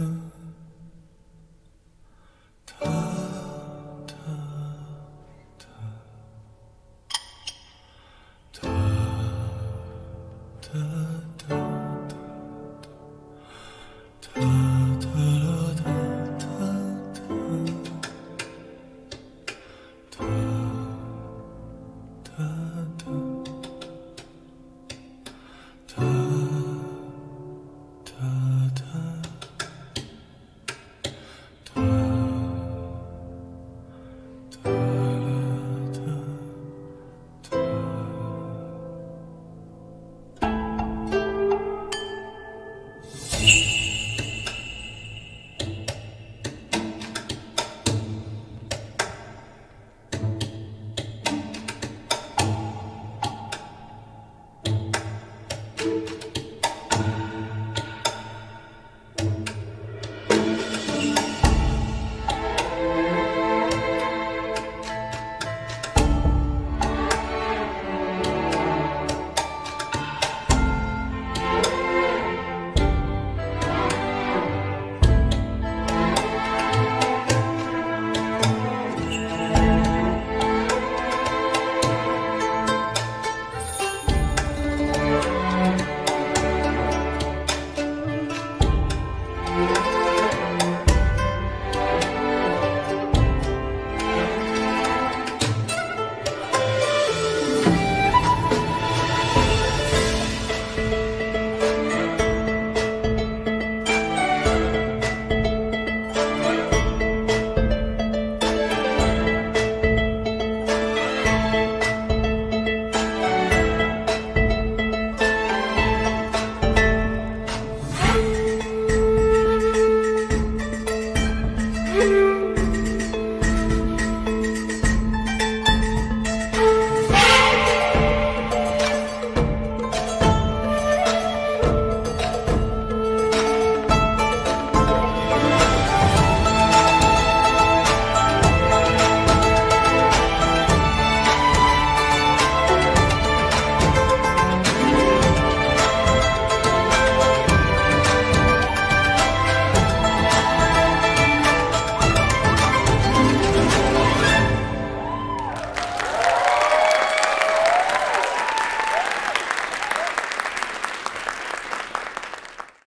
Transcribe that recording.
저